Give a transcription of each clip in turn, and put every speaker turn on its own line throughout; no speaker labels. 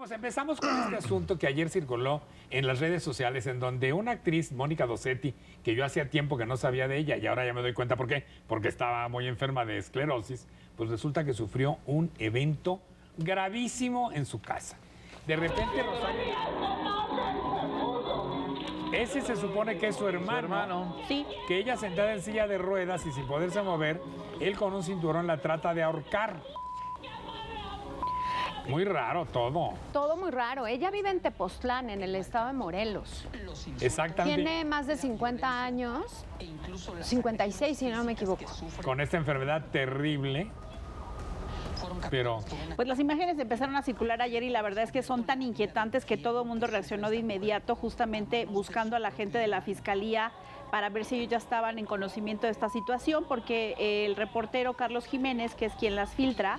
pues empezamos con este asunto que ayer circuló en las redes sociales, en donde una actriz, Mónica Dossetti, que yo hacía tiempo que no sabía de ella y ahora ya me doy cuenta por qué, porque estaba muy enferma de esclerosis, pues resulta que sufrió un evento gravísimo en su casa. De repente Rosario... Ese se supone que es su hermano.
hermano.
Sí.
Que ella sentada en silla de ruedas y sin poderse mover, él con un cinturón la trata de ahorcar. Muy raro todo.
Todo muy raro. Ella vive en Tepoztlán, en el estado de Morelos.
Exactamente.
Tiene más de 50 años. 56, si no me equivoco.
Con esta enfermedad terrible. Pero
Pues las imágenes empezaron a circular ayer y la verdad es que son tan inquietantes que todo el mundo reaccionó de inmediato justamente buscando a la gente de la fiscalía para ver si ellos ya estaban en conocimiento de esta situación, porque el reportero Carlos Jiménez, que es quien las filtra,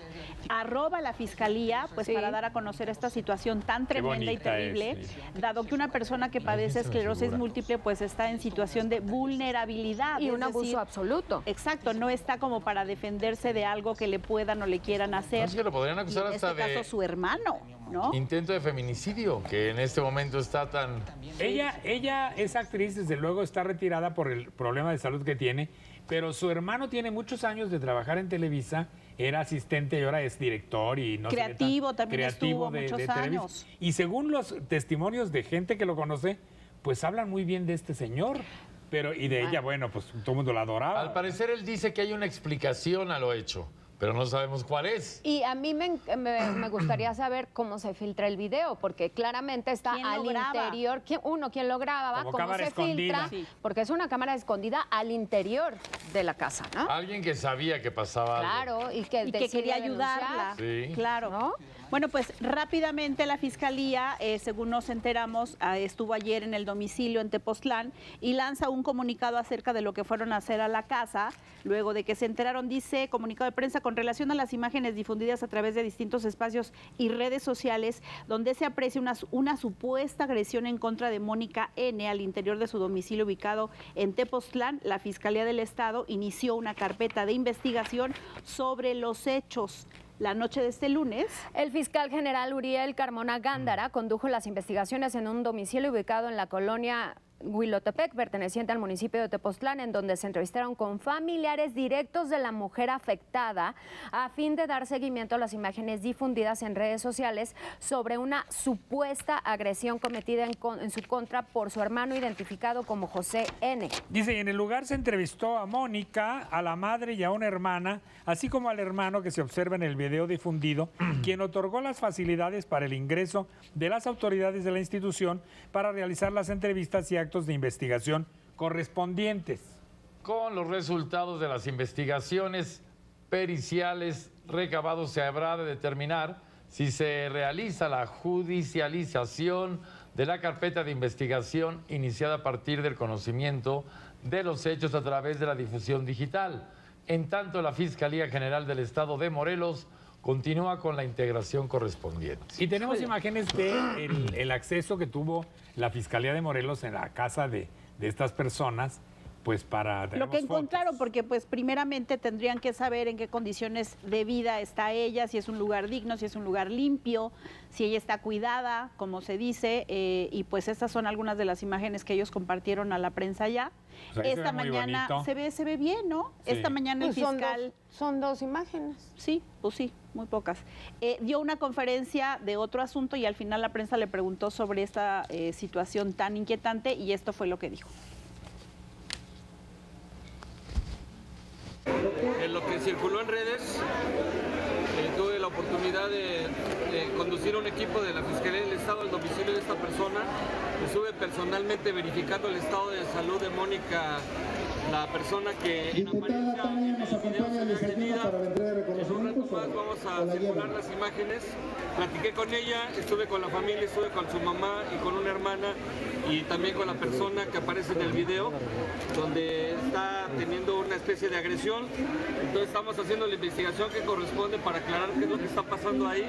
arroba a la fiscalía pues
Sí.
para dar a conocer esta situación tan tremenda y
es,
terrible, dado que una persona que padece esclerosis múltiple pues está en situación de vulnerabilidad.
Y un abuso
decir,
absoluto.
Exacto, no está como para defenderse de algo que le puedan o le quieran hacer.
No, es que lo podrían acusar
en
hasta
este caso
de
su hermano, ¿no?
intento de feminicidio, que en este momento está tan...
ella, ella es actriz, desde luego está retirada por el problema de salud que tiene, pero su hermano tiene muchos años de trabajar en Televisa, era asistente y ahora es director y no
Creativo, también estuvo muchos
Televisa.
años.
Y según los testimonios de gente que lo conoce, pues hablan muy bien de este señor. Pero, y de ella, bueno, pues todo el mundo la adoraba.
Al parecer él dice que hay una explicación a lo hecho, pero no sabemos cuál es.
Y a mí me, me- me gustaría saber cómo se filtra el video, porque claramente está
¿Quién lo
al
graba?
interior. ¿quién- uno, ¿quién lo grababa?
Como
¿Cómo
cámara
se
escondida.
filtra?
Sí.
Porque es una cámara escondida al interior de la casa, ¿no?
Alguien que sabía que pasaba algo.
Claro, y que,
y que
decide
quería ayudarla.
Sí.
Claro.
¿No?
Bueno, pues rápidamente la fiscalía, eh, según nos enteramos, ah, estuvo ayer en el domicilio en Tepoztlán y lanza un comunicado acerca de lo que fueron a hacer a la casa. Luego de que se enteraron, dice comunicado de prensa con relación a las imágenes difundidas a través de distintos espacios y redes sociales, donde se aprecia una, una supuesta agresión en contra de Mónica N al interior de su domicilio ubicado en Tepoztlán. La Fiscalía del Estado inició una carpeta de investigación sobre los hechos. La noche de este lunes,
El fiscal general Uriel Carmona Gándara condujo las investigaciones en un domicilio ubicado en la colonia Huilotepec, perteneciente al municipio de Tepoztlán, en donde se entrevistaron con familiares directos de la mujer afectada a fin de dar seguimiento a las imágenes difundidas en redes sociales sobre una supuesta agresión cometida en, con- en su contra por su hermano identificado como José N.
Dice, y en el lugar se entrevistó a Mónica, a la madre y a una hermana, así como al hermano que se observa en el video difundido, quien otorgó las facilidades para el ingreso de las autoridades de la institución para realizar las entrevistas y de investigación correspondientes.
Con los resultados de las investigaciones periciales recabados se habrá de determinar si se realiza la judicialización de la carpeta de investigación iniciada a partir del conocimiento de los hechos a través de la difusión digital. En tanto, la Fiscalía General del Estado de Morelos continúa con la integración correspondiente.
Y tenemos imágenes de el, el acceso que tuvo la Fiscalía de Morelos en la casa de, de estas personas, pues para...
lo que encontraron,
fotos.
porque pues primeramente tendrían que saber en qué condiciones de vida está ella, si es un lugar digno, si es un lugar limpio, si ella está cuidada, como se dice, eh, y pues estas son algunas de las imágenes que ellos compartieron a la prensa ya.
O sea, ahí se
Esta mañana se ve, se ve bien, ¿no?
Sí.
Esta mañana el
Pues son,
fiscal...
dos, son dos imágenes.
Sí, pues sí, muy pocas. Eh, dio una conferencia de otro asunto y al final la prensa le preguntó sobre esta eh, situación tan inquietante y esto fue lo que dijo.
Lo que circuló en redes, eh, tuve la oportunidad de, de conducir un equipo de la Fiscalía del Estado al domicilio de esta persona. Estuve personalmente verificando el estado de salud de Mónica, la persona que en apariencia en el video se ve atendida. En un rato más vamos a circular las imágenes. Platiqué con ella, estuve con la familia, estuve con su mamá y con una hermana y también con la persona que aparece en el video, donde está teniendo una especie de agresión. Entonces estamos haciendo la investigación que corresponde para aclarar qué es lo que está pasando ahí.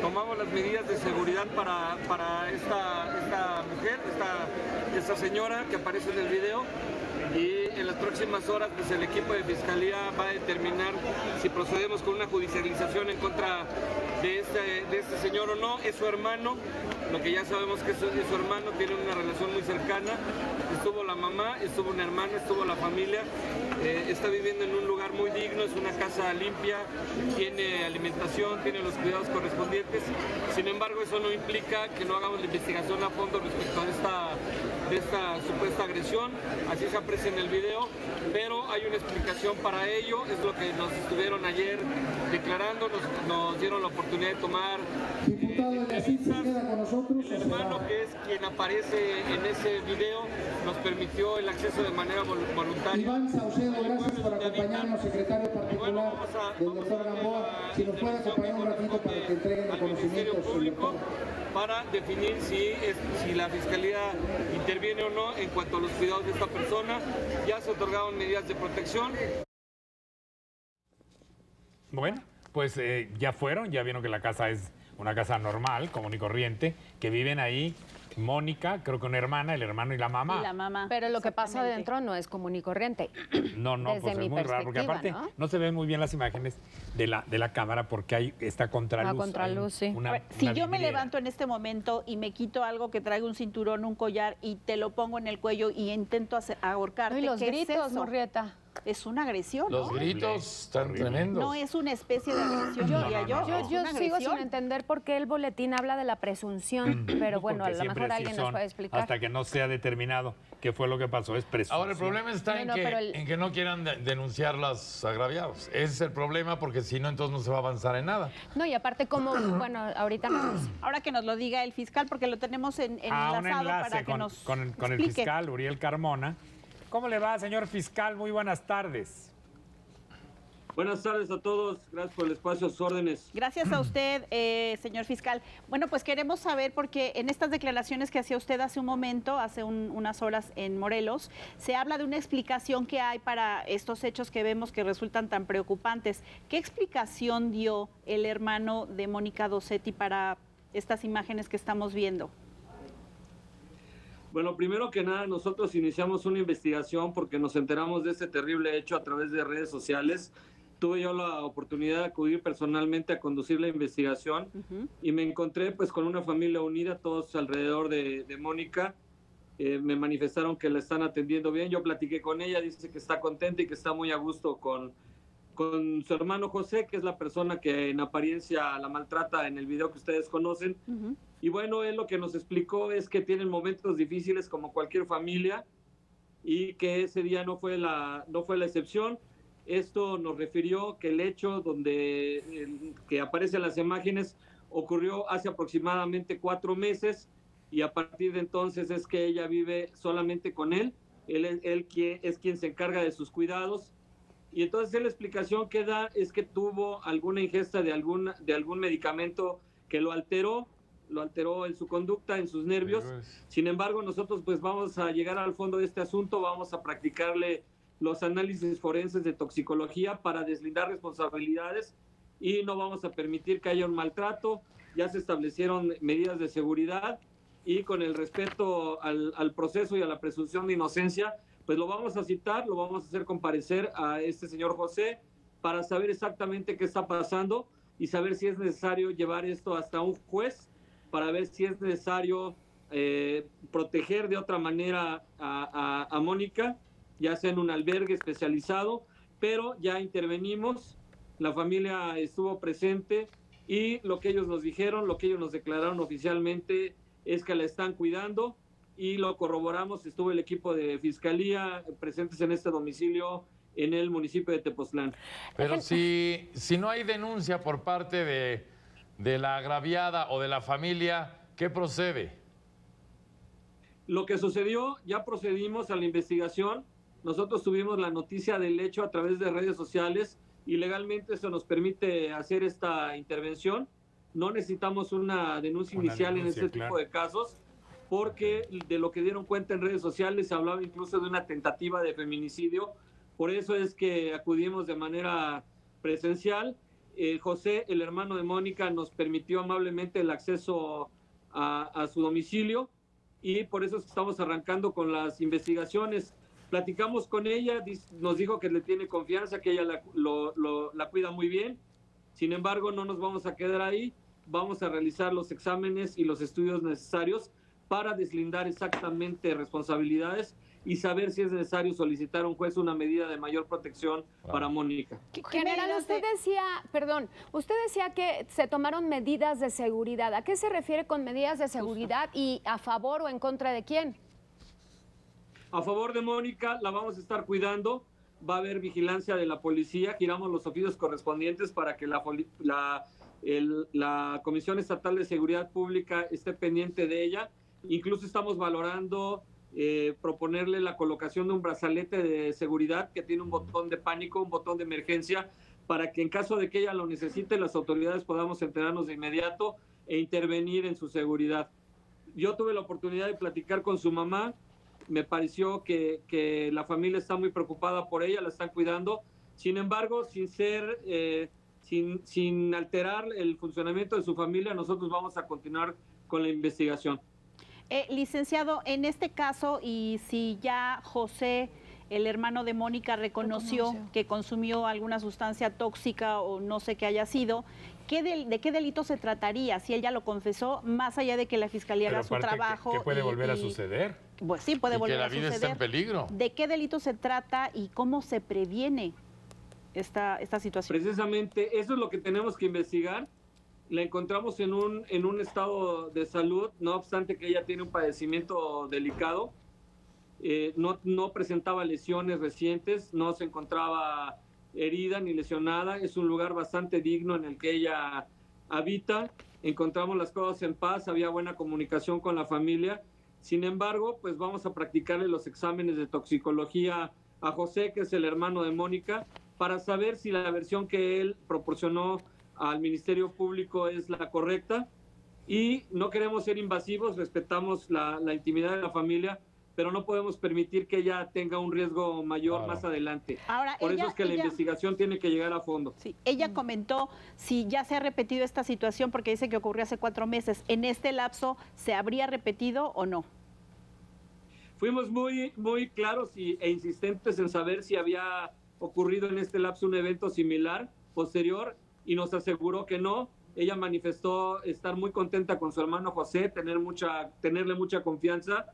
Tomamos las medidas de seguridad para, para esta, esta mujer, esta, esta señora que aparece en el video. Y
en las próximas horas pues el equipo de fiscalía va a determinar si procedemos con una judicialización en contra de este, de este señor o no. Es su hermano, lo que ya sabemos que es, su- hermano, tienen una relación muy cercana. Estuvo la mamá, estuvo una hermana, estuvo la familia. Eh, está viviendo en un lugar muy digno, es una casa limpia, tiene alimentación, tiene los cuidados correspondientes. Sin embargo, eso no implica que no hagamos la investigación a fondo respecto a esta, de esta supuesta agresión. Así se aprecia en el video, pero hay una explicación para ello. Es lo que nos estuvieron ayer declarando, nos, nos dieron la oportunidad de tomar
Diputado Yacid se queda con nosotros.
el hermano, que es quien aparece en ese video, nos permitió el acceso de manera vol- voluntaria.
Iván Saucedo, gracias por acompañarnos, secretario particular
vamos a-
del doctor Gamboa. Si nos puede acompañar un ratito para que entreguen
al Ministerio
reconocimientos.
Público para definir si, es- si la Fiscalía interviene o no en cuanto a los cuidados de esta persona. Ya se otorgaron medidas de protección.
Bueno, pues eh, ya fueron, ya vieron que la casa es una casa normal, común y corriente, que viven ahí Mónica, creo que una hermana, el hermano y la mamá.
Y la mamá.
Pero lo que pasa
exactamente.
dentro no es común y corriente.
No, no,
Desde
pues
mi
es muy raro, porque aparte
perspectiva,
¿no?
¿no?
se ven muy bien las imágenes de la, de la cámara porque hay esta contraluz.
La contraluz, sí.
una-
A ver, si
una
yo me levanto en este momento y me quito algo que traiga un cinturón, un collar y te lo pongo en el cuello y intento hacer, ahorcarte,
Y los
¿qué es
gritos,
eso?
Morrieta.
Es una agresión,
Los
¿no?
gritos están tremendos.
No es una especie de agresión,
No,
diría
no,
yo.
no,
Yo,
es
yo
una
sigo sin entender por qué el boletín habla de la presunción, pero bueno, a lo mejor alguien nos puede explicar.
Hasta que no sea determinado qué fue lo que pasó, es presunción.
Ahora, el problema está en, que,
pero el-
en que no quieran de- denunciar los agraviados. Ese es el problema porque si no, entonces no se va a avanzar en nada.
No, y aparte como, bueno, ahorita nos
Ahora que nos lo diga el fiscal, porque lo tenemos en, en
Ah, un
enlazado
enlace
para que
con,
nos
con- con el fiscal Uriel Carmona. ¿Cómo le va, señor fiscal? Muy buenas tardes.
Buenas tardes a todos. Gracias por el espacio, a sus órdenes.
Gracias a usted, eh, señor fiscal. Bueno, pues queremos saber, porque en estas declaraciones que hacía usted hace un momento, hace un- unas horas en Morelos, se habla de una explicación que hay para estos hechos que vemos que resultan tan preocupantes. ¿Qué explicación dio el hermano de Mónica Dosetti para estas imágenes que estamos viendo?
Bueno, primero que nada, nosotros iniciamos una investigación porque nos enteramos de este terrible hecho a través de redes sociales. Tuve yo la oportunidad de acudir personalmente a conducir la investigación
Ujú.
y me encontré pues con una familia unida, todos alrededor de, de Mónica. Eh, me manifestaron que la están atendiendo bien. Yo platiqué con ella, dice que está contenta y que está muy a gusto con, con su hermano José, que es la persona que en apariencia la maltrata en el video que ustedes conocen.
Ujú.
Y bueno, él lo que nos explicó es que tienen momentos difíciles como cualquier familia y que ese día no fue la, no fue la excepción. Esto nos refirió que el hecho donde el- que aparecen las imágenes ocurrió hace aproximadamente cuatro meses y a partir de entonces es que ella vive solamente con él. Él, él quien, es quien se encarga de sus cuidados. Y entonces la explicación que da es que tuvo alguna ingesta de algún, de algún medicamento que lo alteró, lo alteró en su conducta, en sus nervios. Sin embargo, nosotros pues vamos a llegar al fondo de este asunto, vamos a practicarle los análisis forenses de toxicología para deslindar responsabilidades y no vamos a permitir que haya un maltrato. Ya se establecieron medidas de seguridad y con el respeto al, al proceso y a la presunción de inocencia, pues lo vamos a citar, lo vamos a hacer comparecer a este señor José para saber exactamente qué está pasando y saber si es necesario llevar esto hasta un juez para ver si es necesario eh, proteger de otra manera a, a- a Mónica, ya sea en un albergue especializado, pero ya intervenimos, la familia estuvo presente y lo que ellos nos dijeron, lo que ellos nos declararon oficialmente es que la están cuidando y lo corroboramos, estuvo el equipo de fiscalía presentes en este domicilio en el municipio de Tepoztlán.
Pero si, si no hay denuncia por parte de, de la agraviada o de la familia, ¿qué procede?
Lo que sucedió, ya procedimos a la investigación. Nosotros tuvimos la noticia del hecho a través de redes sociales y legalmente eso nos permite hacer esta intervención. No necesitamos una denuncia
Una
inicial
denuncia,
en este
claro.
tipo de casos porque de lo que dieron cuenta en redes sociales se hablaba incluso de una tentativa de feminicidio. Por eso es que acudimos de manera presencial. Eh, José, el hermano de Mónica, nos permitió amablemente el acceso a, a su domicilio y por eso estamos arrancando con las investigaciones. Platicamos con ella, nos dijo que le tiene confianza, que ella la, lo- lo- la cuida muy bien. Sin embargo, no nos vamos a quedar ahí. Vamos a realizar los exámenes y los estudios necesarios para deslindar exactamente responsabilidades y saber si es necesario solicitar a un juez una medida de mayor protección para Mónica.
¿Qué- qué
General, usted
de-
decía, perdón, usted decía que se tomaron medidas de seguridad. ¿A qué se refiere con medidas de seguridad y a favor o en contra de quién?
A favor de Mónica, la vamos a estar cuidando. Va a haber vigilancia de la policía. Giramos los oficios correspondientes para que la, la, el- la Comisión Estatal de Seguridad Pública esté pendiente de ella. Incluso estamos valorando eh, proponerle la colocación de un brazalete de seguridad que tiene un botón de pánico, un botón de emergencia, para que en caso de que ella lo necesite, las autoridades podamos enterarnos de inmediato e intervenir en su seguridad. Yo tuve la oportunidad de platicar con su mamá, me pareció que, la familia está muy preocupada por ella, la están cuidando. Sin embargo, sin ser, eh, sin alterar el funcionamiento de su familia, nosotros vamos a continuar con la investigación.
Eh, licenciado, en este caso, y si ya José, el hermano de Mónica, reconoció,
Reconoció.
que consumió alguna sustancia tóxica o no sé qué haya sido, ¿qué del- ¿de qué delito se trataría? Si él ya lo confesó, más allá de que la fiscalía
Pero
haga su
aparte, ¿qué-
trabajo.
¿qué, puede
y-
volver a suceder?
Pues sí, puede
y que
volver
la
a
vida está
suceder.
en peligro.
¿De qué delito se trata y cómo se previene esta, esta situación?
Precisamente eso es lo que tenemos que investigar. La encontramos en un, en un estado de salud, no obstante que ella tiene un padecimiento delicado. Eh, no, no presentaba lesiones recientes, no se encontraba herida ni lesionada. Es un lugar bastante digno en el que ella habita. Encontramos las cosas en paz, había buena comunicación con la familia. Sin embargo, pues vamos a practicarle los exámenes de toxicología a José, que es el hermano de Mónica, para saber si la versión que él proporcionó al Ministerio Público es la correcta. Y no queremos ser invasivos, respetamos la, la intimidad de la familia, pero no podemos permitir que ella tenga un riesgo mayor
Claro.
más adelante.
Ahora,
Por
ella,
eso es que la
ella-
investigación tiene que llegar a fondo.
sí, ella comentó si ya se ha repetido esta situación, porque dice que ocurrió hace cuatro meses. ¿En este lapso se habría repetido o no?
Fuimos muy, muy claros y, e insistentes en saber si había ocurrido en este lapso un evento similar posterior y nos aseguró que no. Ella manifestó estar muy contenta con su hermano José, tener mucha, tenerle mucha confianza.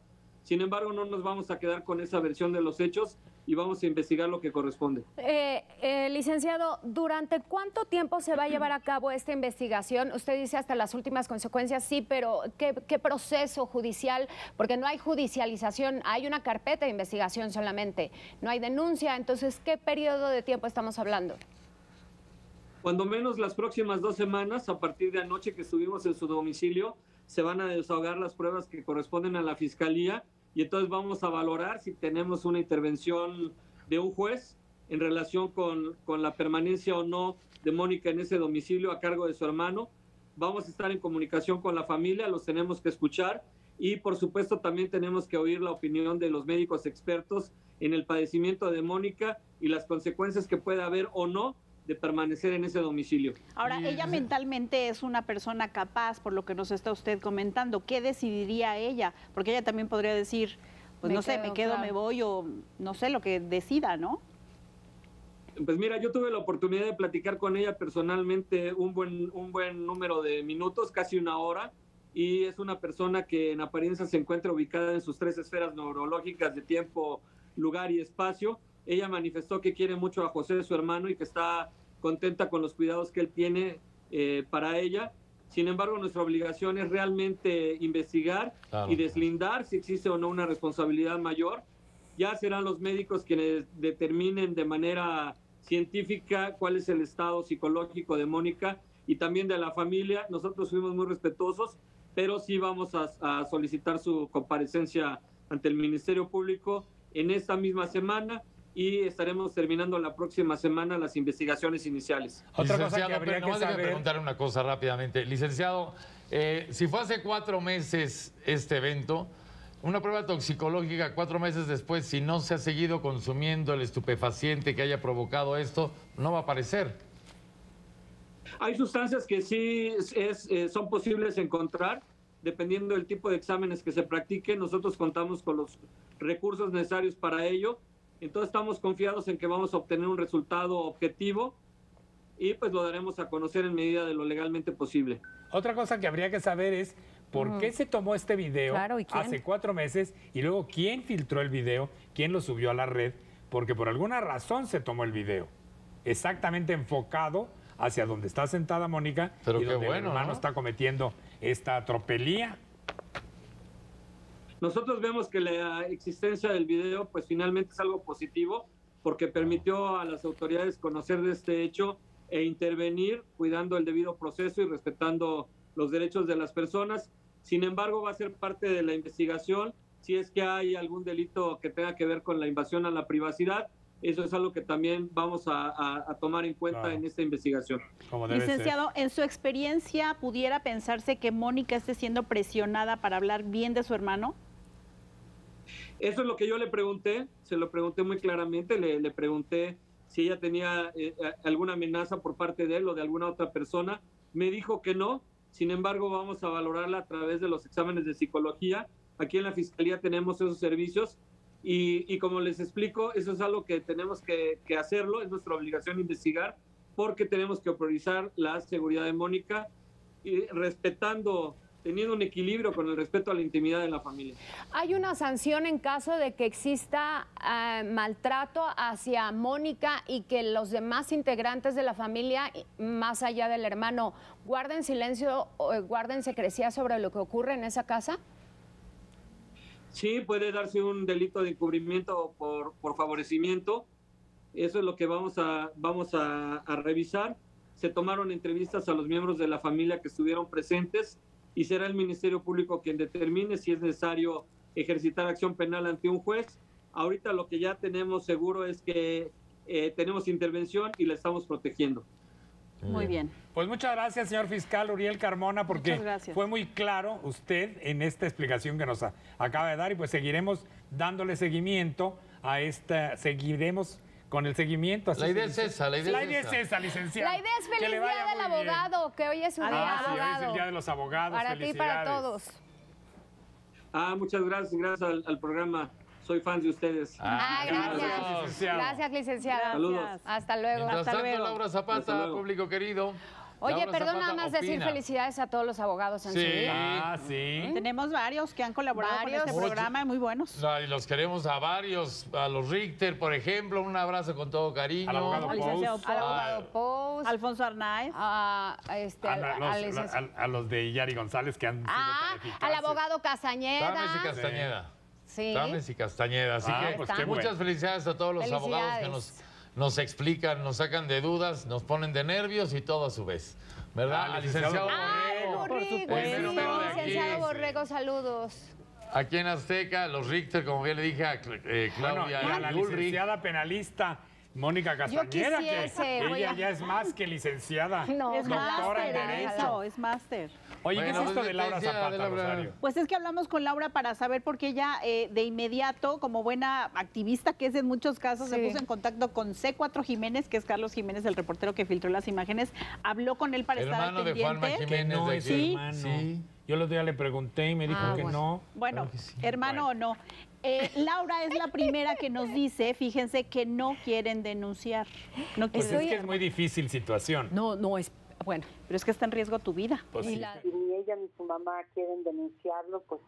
Sin embargo, no nos vamos a quedar con esa versión de los hechos y vamos a investigar lo que corresponde.
Eh, eh, licenciado, ¿durante cuánto tiempo se va a llevar a cabo esta investigación? Usted dice hasta las últimas consecuencias, sí, pero ¿qué, qué proceso judicial? Porque no hay judicialización, hay una carpeta de investigación solamente, no hay denuncia, entonces, ¿qué periodo de tiempo estamos hablando?
Cuando menos las próximas dos semanas, a partir de anoche que estuvimos en su domicilio, se van a desahogar las pruebas que corresponden a la fiscalía y entonces vamos a valorar si tenemos una intervención de un juez en relación con, con la permanencia o no de Mónica en ese domicilio a cargo de su hermano. Vamos a estar en comunicación con la familia, los tenemos que escuchar y por supuesto también tenemos que oír la opinión de los médicos expertos en el padecimiento de Mónica y las consecuencias que puede haber o no de permanecer en ese domicilio.
Ahora, ella mentalmente es una persona capaz, por lo que nos está usted comentando. ¿Qué decidiría ella? Porque ella también podría decir, pues
Me
no sé, me quedo,
claro.
me voy o no sé lo que decida, ¿no?
Pues mira, yo tuve la oportunidad de platicar con ella personalmente un buen, un buen número de minutos, casi una hora, y es una persona que en apariencia se encuentra ubicada en sus tres esferas neurológicas de tiempo, lugar y espacio. Ella manifestó que quiere mucho a José, su hermano, y que está contenta con los cuidados que él tiene eh, para ella. Sin embargo, nuestra obligación es realmente investigar
Claro.
y deslindar si existe o no una responsabilidad mayor. Ya serán los médicos quienes determinen de manera científica cuál es el estado psicológico de Mónica y también de la familia. Nosotros fuimos muy respetuosos, pero sí vamos a, a solicitar su comparecencia ante el Ministerio Público en esta misma semana y estaremos terminando la próxima semana las investigaciones iniciales.
Otra cosa
Licenciado,
que habría
pero
que saber-
preguntarle una cosa rápidamente. Licenciado, eh, si fue hace cuatro meses este evento, una prueba toxicológica cuatro meses después, si no se ha seguido consumiendo el estupefaciente que haya provocado esto, no va a aparecer.
Hay sustancias que sí es, es, eh, son posibles encontrar. dependiendo del tipo de exámenes que se practiquen, nosotros contamos con los recursos necesarios para ello. Entonces estamos confiados en que vamos a obtener un resultado objetivo y pues lo daremos a conocer en medida de lo legalmente posible.
Otra cosa que habría que saber es por qué se tomó este video hace cuatro meses y luego quién filtró el video, quién lo subió a la red, porque por alguna razón se tomó el video. Exactamente enfocado hacia donde está sentada Mónica
Pero
y donde el
bueno,
hermano
¿no?
está cometiendo esta tropelía.
Nosotros vemos que la existencia del video pues finalmente es algo positivo porque permitió a las autoridades conocer de este hecho e intervenir cuidando el debido proceso y respetando los derechos de las personas. Sin embargo, va a ser parte de la investigación si es que hay algún delito que tenga que ver con la invasión a la privacidad. Eso es algo que también vamos a, a- a tomar en cuenta
Claro.
en esta investigación.
Debe ser.
Licenciado, en su experiencia, ¿pudiera pensarse que Mónica esté siendo presionada para hablar bien de su hermano?
Eso es lo que yo le pregunté, se lo pregunté muy claramente, le, pregunté si ella tenía eh, alguna amenaza por parte de él o de alguna otra persona. Me dijo que no, sin embargo vamos a valorarla a través de los exámenes de psicología. Aquí en la Fiscalía tenemos esos servicios y, y como les explico, eso es algo que tenemos que, que hacerlo, es nuestra obligación investigar porque tenemos que priorizar la seguridad de Mónica y respetando, teniendo un equilibrio con el respeto a la intimidad de la familia.
¿Hay una sanción en caso de que exista eh, maltrato hacia Mónica y que los demás integrantes de la familia, más allá del hermano, guarden silencio o eh, guarden secrecía sobre lo que ocurre en esa casa?
Sí, puede darse un delito de encubrimiento por, por favorecimiento. Eso es lo que vamos a, vamos a, a revisar. Se tomaron entrevistas a los miembros de la familia que estuvieron presentes y será el Ministerio Público quien determine si es necesario ejercitar acción penal ante un juez. Ahorita lo que ya tenemos seguro es que eh, tenemos intervención y la estamos protegiendo.
Muy bien.
Pues muchas gracias, señor fiscal Uriel Carmona, porque fue muy claro usted en esta explicación que nos acaba de dar y pues seguiremos dándole seguimiento a esta, seguiremos con el seguimiento. así
La idea es esa, la idea es esa.
esa, licenciado.
La idea es feliz día del
muy bien.
abogado, que hoy es día,
Ah, sí, hoy es
abogado.
el día de los abogados.
para ti y para todos.
Ah, muchas gracias, gracias al, al programa. Soy fan de ustedes.
Ah,
gracias,
gracias.
licenciado.
Gracias, licenciado.
Saludos.
Hasta luego.
Mientras
Hasta
tanto,
luego.
Laura Zapata, público querido.
Oye, perdón, nada más decir felicidades a todos los abogados en su
Sí.
día.
Ah, sí.
Tenemos varios que han colaborado
Varios.
con este programa, muy buenos.
No, y los queremos a varios, a los Richter, por ejemplo, un abrazo con todo cariño.
Al abogado
Al
Pous.
Al abogado Pous,
Alfonso Arnaez.
a, este,
A, la- los,
licenciado-
a- a los de Yari González que han sido
Ah,
tan eficaces.
al abogado Castañeda.
Castañeda.
Sí.
Tames y Castañeda. Así
Ah,
que
pues
muchas
bueno.
felicidades a todos los abogados que nos. Nos explican, nos sacan de dudas, nos ponen de nervios y todo a su vez. ¿Verdad?
Ah,
Al
licenciado
Ay,
Borrego.
Borrego,
supuesto.
sí, licenciado. Borrego, saludos.
Aquí en Azteca, los Richter, como bien le dije a eh,
Bueno,
Claudia
y a la
y Ulrich.
licenciada penalista Mónica
quisiese,
que ella
a-
ya es más que licenciada,
No,
Es
doctora en
máster,
Derecho.
eso, es máster.
Oye, ¿qué es esto de Laura Zapata,
de Laura-
Rosario?
Pues es que hablamos con Laura para saber por qué ella eh, de inmediato, como buena activista que es en muchos casos, se
Sí.
puso en contacto con C4 Jiménez, que es Carlos Jiménez, el reportero que filtró las imágenes, habló con él para estar
Hermano
al
de Juanma
pendiente.
Que
Jiménez.
no
de
es
aquí.
hermano.
Sí.
Yo el otro día le pregunté y me dijo
Ah,
que
bueno.
no.
Bueno,
que sí.
hermano o no. Eh, Laura es la primera que nos dice, fíjense, que no quieren denunciar. No
Pues
quieren,
es que es muy difícil situación.
No, no es. Bueno,
pero es que está en riesgo tu vida.
Pues
y
sí.
la-
si ni ella ni su mamá quieren denunciarlo, pues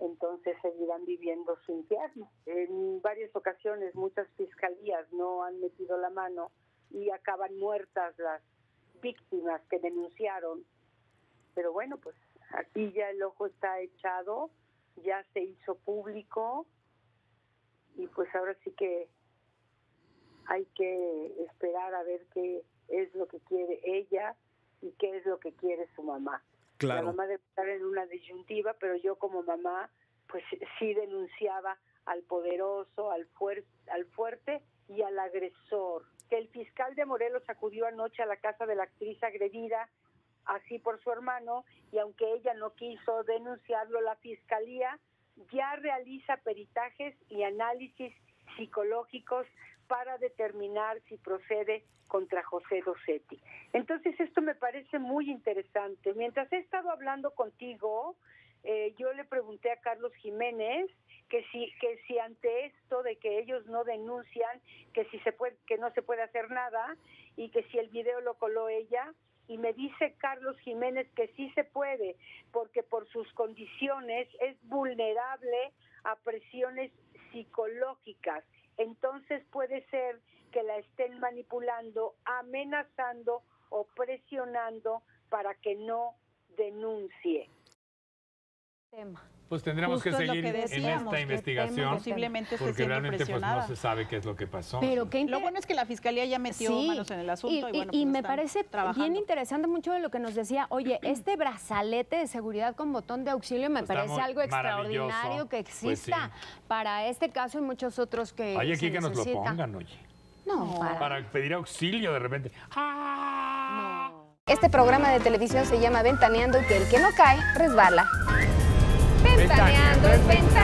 entonces seguirán viviendo su infierno. En varias ocasiones muchas fiscalías no han metido la mano y acaban muertas las víctimas que denunciaron. Pero bueno, pues aquí ya el ojo está echado, ya se hizo público y pues ahora sí que hay que esperar a ver qué es lo que quiere ella y qué es lo que quiere su mamá. La mamá debe estar en una disyuntiva, pero yo como mamá, pues sí denunciaba al poderoso, al, fuer- al fuerte y al agresor. Que el fiscal de Morelos acudió anoche a la casa de la actriz agredida, así por su hermano, y aunque ella no quiso denunciarlo, la fiscalía ya realiza peritajes y análisis psicológicos para determinar si procede contra José Dossetti. Entonces esto me parece muy interesante. Mientras he estado hablando contigo, eh, yo le pregunté a Carlos Jiménez que si que si ante esto de que ellos no denuncian, que si se puede que no se puede hacer nada y que si el video lo coló ella y me dice Carlos Jiménez que sí se puede porque por sus condiciones es vulnerable a presiones psicológicas. Entonces puede ser que la estén manipulando, amenazando o presionando para que no denuncie.
Pues tendremos que
Justo
seguir en
decíamos,
esta investigación
Posiblemente
porque realmente pues, no se sabe qué es lo que pasó.
Pero
Lo bueno es que la fiscalía ya metió
Sí,
manos en el asunto y,
y,
bueno,
y
pues
me parece
trabajando.
bien interesante mucho de lo que nos decía, oye, este brazalete de seguridad con botón de auxilio me
Está
parece algo extraordinario que
Pues sí.
exista para este caso y muchos otros que
Hay
se
aquí que nos lo
necesitan.
pongan, oye.
No, para.
Para pedir auxilio de repente.
Este programa de televisión se llama Ventaneando y que el que no cae resbala. Ventaneando, ventaneando.